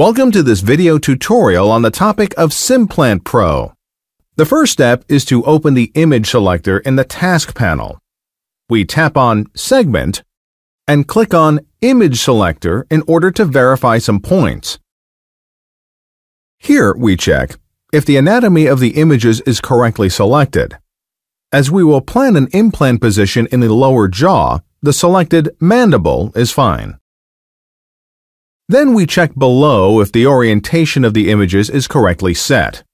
Welcome to this video tutorial on the topic of SimPlant Pro. The first step is to open the image selector in the Task panel. We tap on Segment and click on Image Selector in order to verify some points. Here we check if the anatomy of the images is correctly selected. As we will plan an implant position in the lower jaw, the selected mandible is fine. Then we check below if the orientation of the images is correctly set.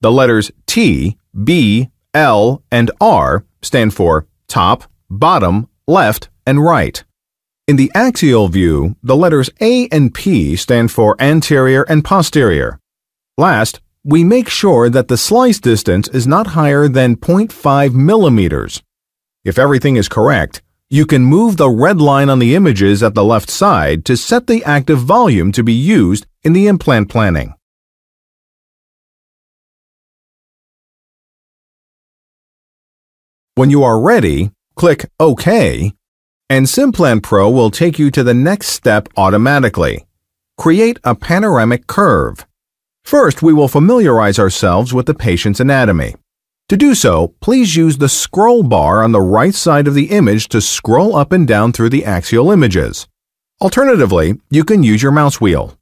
The letters T, B, L, and R stand for top, bottom, left, and right. In the axial view, the letters A and P stand for anterior and posterior. Last, we make sure that the slice distance is not higher than 0.5 millimeters. If everything is correct, you can move the red line on the images at the left side to set the active volume to be used in the implant planning. When you are ready, click OK, and SimPlant Pro will take you to the next step automatically. Create a panoramic curve. First, we will familiarize ourselves with the patient's anatomy. To do so, please use the scroll bar on the right side of the image to scroll up and down through the axial images. Alternatively, you can use your mouse wheel.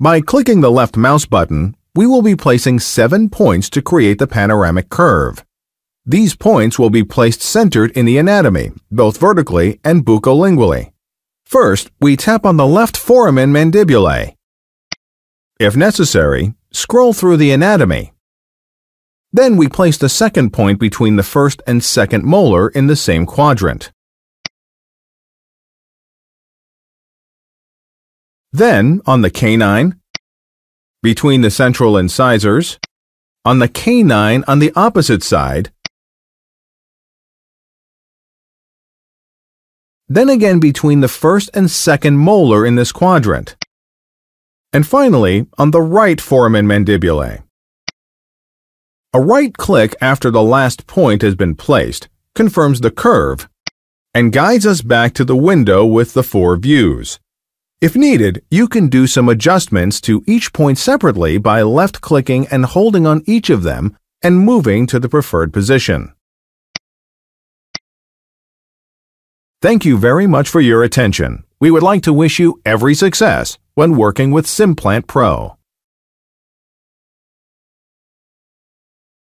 By clicking the left mouse button, we will be placing seven points to create the panoramic curve. These points will be placed centered in the anatomy, both vertically and buccolingually. First, we tap on the left foramen mandibulae. If necessary, scroll through the anatomy. Then we place the second point between the first and second molar in the same quadrant. Then, on the canine, between the central incisors, on the canine on the opposite side, then again between the first and second molar in this quadrant, and finally on the right foramen mandibulae. A right click after the last point has been placed confirms the curve and guides us back to the window with the four views. If needed, you can do some adjustments to each point separately by left-clicking and holding on each of them and moving to the preferred position. Thank you very much for your attention. We would like to wish you every success when working with SimPlant Pro.